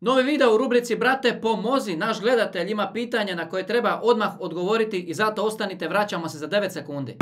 Novi video u rubrici Brate pomozi, naš gledatelj ima pitanje na koje treba odmah odgovoriti i zato ostanite, vraćamo se za 9 sekundi.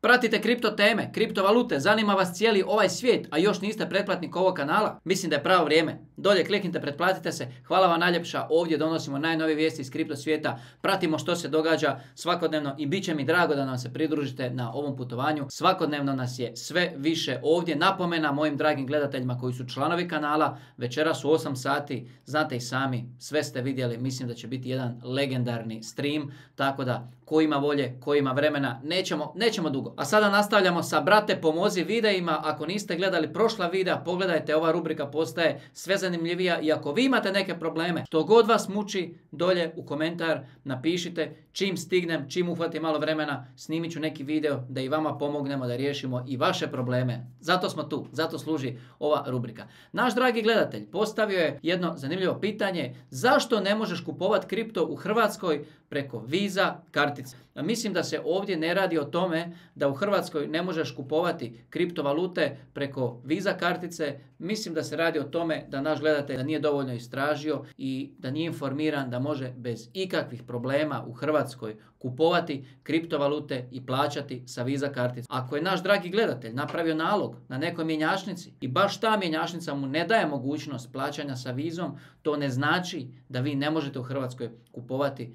Pratite kripto teme, kriptovalute, zanima vas cijeli ovaj svijet, a još niste pretplatnik ovog kanala? Mislim da je pravo vrijeme. Dolje kliknite, pretplatite se. Hvala vam najljepša, ovdje donosimo najnovije vijesti iz kripto svijeta, pratimo što se događa svakodnevno i bit će mi drago da nam se pridružite na ovom putovanju. Svakodnevno nas je sve više ovdje. Napomena mojim dragim gledateljima koji su članovi kanala, večeras u 8 sati, znate i sami, sve ste vidjeli, mislim da će biti jedan legendarni stream, tako da ko ima volje, ko ima vremena, nećemo, nećemo dugo. A sada nastavljamo sa Brate pomozi videima. Ako niste gledali prošla videa, pogledajte, ova rubrika postaje sve zanimljivija. I ako vi imate neke probleme, što god vas muči, dolje u komentar napišite. Čim stignem, čim uhvatim malo vremena, snimit ću neki video da i vama pomognemo da riješimo i vaše probleme. Zato smo tu, zato služi ova rubrika. Naš dragi gledatelj postavio je jedno zanimljivo pitanje. Zašto ne možeš kupovati kripto u Hrvatskoj preko Visa kartice? Mislim da se ovdje ne radi o tome da u Hrvatskoj ne možeš kupovati kriptovalute preko Visa kartice. Mislim da se radi o tome da naš gledatelj da nije dovoljno istražio i da nije informiran da može bez ikakvih problema u Hrvatskoj kupovati kriptovalute i plaćati sa Visa kartice. Ako je naš dragi gledatelj napravio nalog na nekoj mjenjačnici i baš ta mjenjačnica mu ne daje mogućnost plaćanja sa vizom, to ne znači da vi ne možete u Hrvatskoj kupovati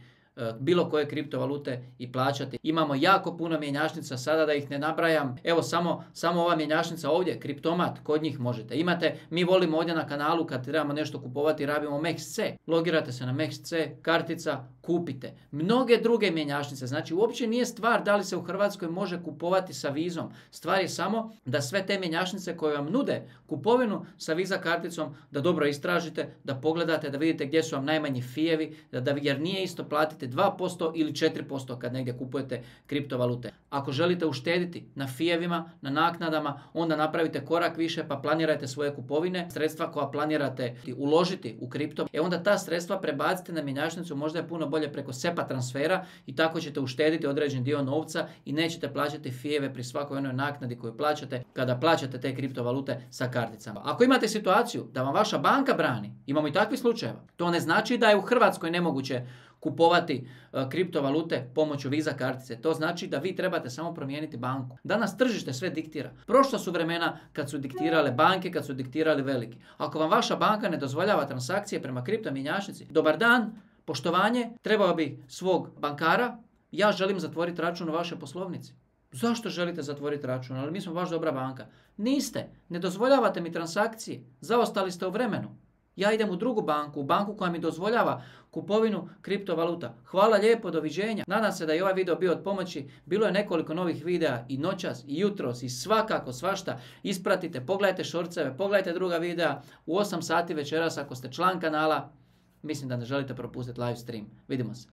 bilo koje kriptovalute i plaćati. Imamo jako puno mjenjačnica, sada da ih ne nabrajam. Evo samo, samo ova mjenjačnica ovdje, kriptomat, kod njih možete. Imate, mi volimo ovdje na kanalu kad trebamo nešto kupovati, rabimo MEXC. Logirate se na MEXC, kartica, kupite. Mnoge druge mjenjačnice, znači uopće nije stvar da li se u Hrvatskoj može kupovati sa vizom. Stvar je samo da sve te mjenjačnice koje vam nude kupovinu sa viza karticom, da dobro istražite, da pogledate, da vidite gdje su vam najmanji fijevi, da, jer nije isto platiti 2% ili 4% kad negdje kupujete kriptovalute. Ako želite uštediti na fijevima, na naknadama, onda napravite korak više pa planirajte svoje kupovine, sredstva koja planirate uložiti u kripto, e onda ta sredstva prebacite na mjenjačnicu, možda je puno bolje preko SEPA transfera i tako ćete uštediti određen dio novca i nećete plaćati fijeve pri svakoj onoj naknadi koju plaćate kada plaćate te kriptovalute sa karticama. Ako imate situaciju da vam vaša banka brani, imamo i takvih slučajeva, to ne znači da je u Hrvatskoj nemoguće kupovati e, kriptovalute pomoću Visa kartice. To znači da vi trebate samo promijeniti banku. Danas tržište sve diktira. Prošla su vremena kad su diktirale banke, kad su diktirali veliki. Ako vam vaša banka ne dozvoljava transakcije prema kripto mjenjačnici, dobar dan, poštovanje, trebao bi svog bankara, ja želim zatvoriti račun u vašoj poslovnici. Zašto želite zatvoriti račun? Ali mi smo baš dobra banka. Niste. Ne dozvoljavate mi transakcije. Zaostali ste u vremenu. Ja idem u drugu banku, u banku koja mi dozvoljava kupovinu kriptovaluta. Hvala lijepo, doviđenja. Nadam se da je ovaj video bio od pomoći. Bilo je nekoliko novih videa i noćas i jutros i svakako svašta. Ispratite, pogledajte šorceve, pogledajte druga videa u 8 sati večeras ako ste član kanala. Mislim da ne želite propustiti live stream. Vidimo se.